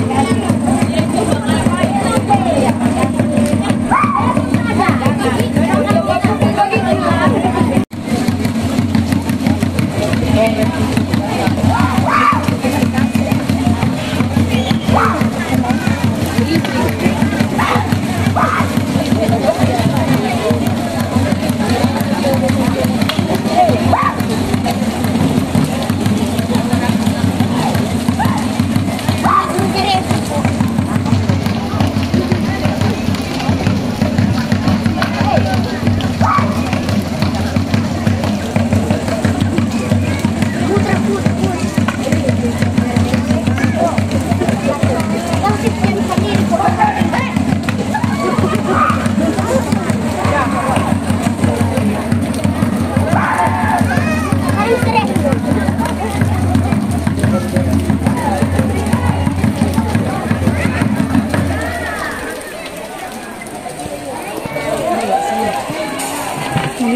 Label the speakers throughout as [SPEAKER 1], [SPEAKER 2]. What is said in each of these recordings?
[SPEAKER 1] Thank you.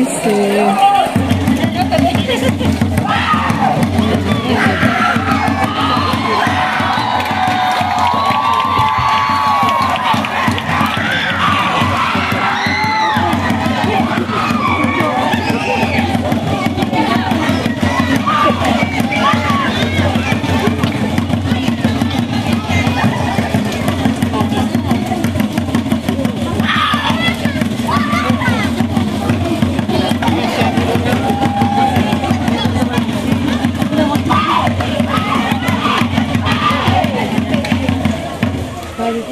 [SPEAKER 1] see. Bye.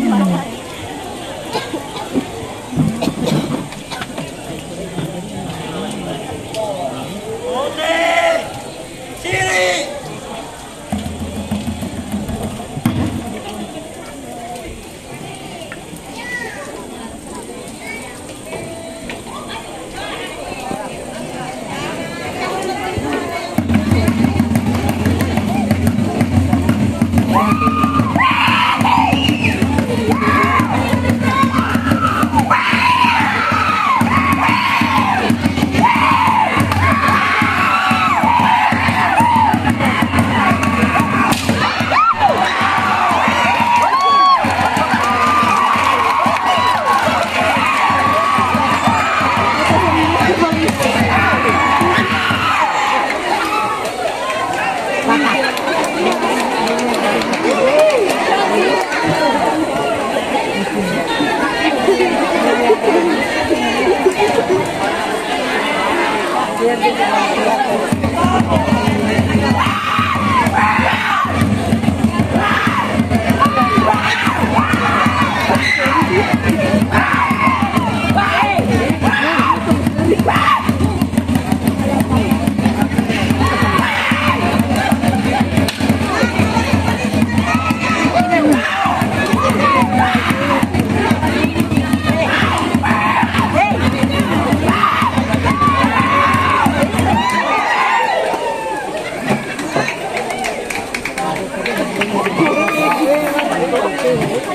[SPEAKER 1] Thank you.